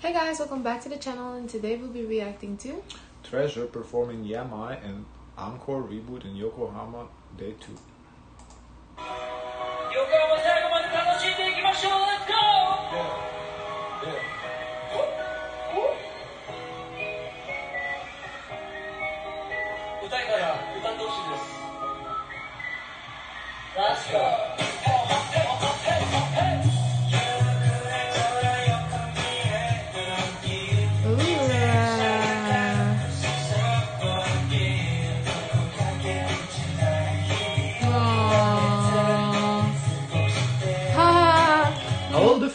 Hey guys, welcome back to the channel and today we'll be reacting to Treasure performing Yamai and Encore reboot in Yokohama Day 2. 横浜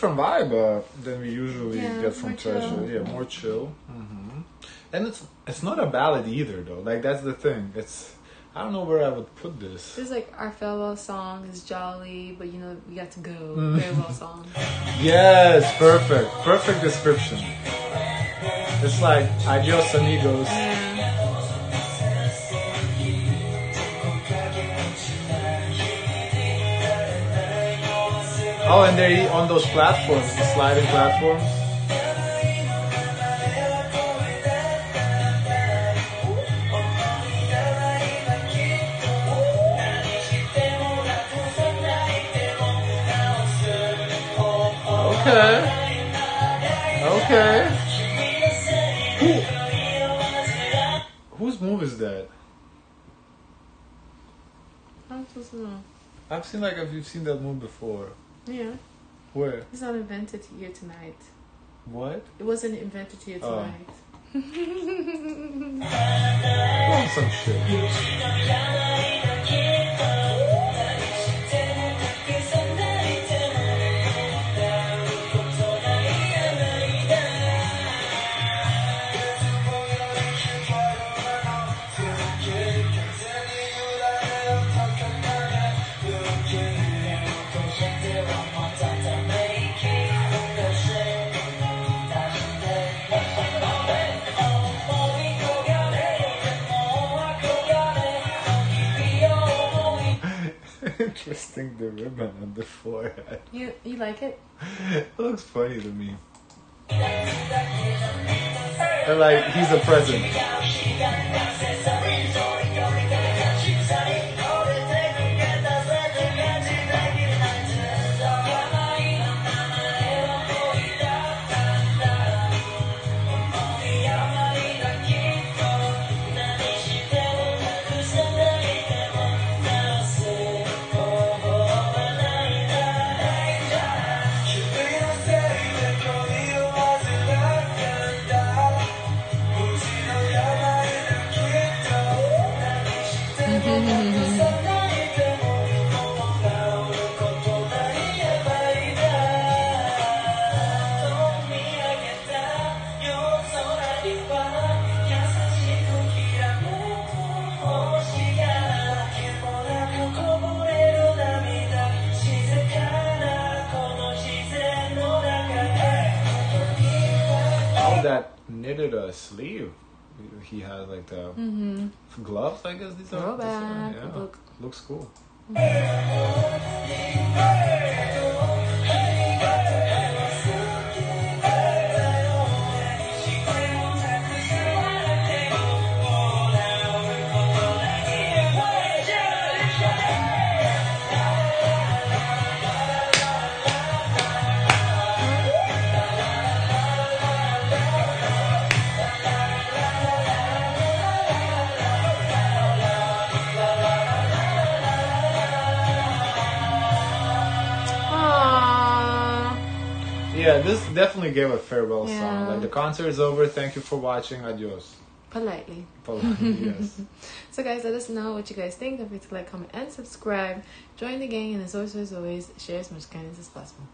different vibe uh, than we usually Yeah, get from more chill. Treasure. Yeah, more chill. hmm And it's it's not a ballad either, though. Like that's the thing. It's I don't know where I would put this. This is like our farewell song is jolly, but you know we got to go. Mm. Farewell song. Yes, perfect, perfect description. It's like adios amigos. Oh, and they on those platforms, the sliding platforms. Okay. Okay. Who? Whose move is that? Supposed to know. I've seen like I've seen that move before. Yeah. Where? It's not invented here tonight. What? It wasn't invented here Oh. tonight. Oh, some shit. Interesting, the ribbon on the forehead. You you like it? It looks funny to me. And like he's a present. That knitted uh, sleeve. He has like the Mm-hmm. gloves. I guess these are. Throwback. these are- yeah. Look. looks cool. Aww. Yeah, this definitely gave a farewell song. Yeah. Like the concert is over. Thank you for watching. Adios. Politely. Politely. yes. So guys, let us know what you guys think. Don't forget to like, comment, and subscribe. Join the gang, and as always, as always, share as much kindness as possible.